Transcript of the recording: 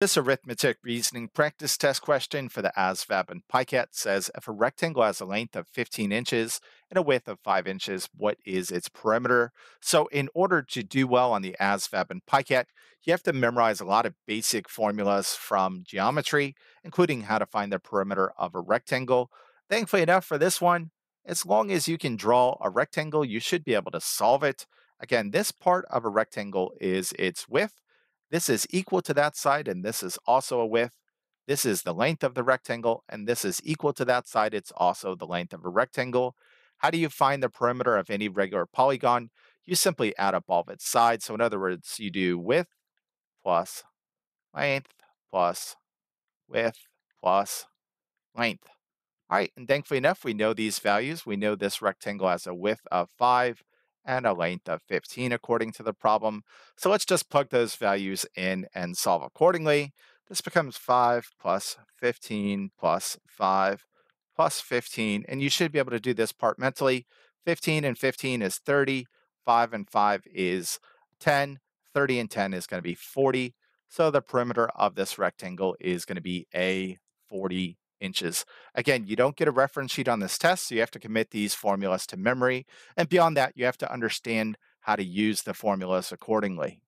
This arithmetic reasoning practice test question for the ASVAB and PICAT says if a rectangle has a length of 15 inches and a width of 5 inches, what is its perimeter? So in order to do well on the ASVAB and PICAT, you have to memorize a lot of basic formulas from geometry, including how to find the perimeter of a rectangle. Thankfully enough for this one, as long as you can draw a rectangle, you should be able to solve it. Again, this part of a rectangle is its width, this is equal to that side, and this is also a width. This is the length of the rectangle, and this is equal to that side. It's also the length of a rectangle. How do you find the perimeter of any regular polygon? You simply add up all of its sides. So in other words, you do width plus length plus width plus length. All right, and thankfully enough, we know these values. We know this rectangle has a width of 5 and a length of 15 according to the problem. So let's just plug those values in and solve accordingly. This becomes 5 plus 15 plus 5 plus 15, and you should be able to do this part mentally. 15 and 15 is 30, 5 and 5 is 10, 30 and 10 is going to be 40. So the perimeter of this rectangle is going to be a 40 inches. Again, you don't get a reference sheet on this test, so you have to commit these formulas to memory. And beyond that, you have to understand how to use the formulas accordingly.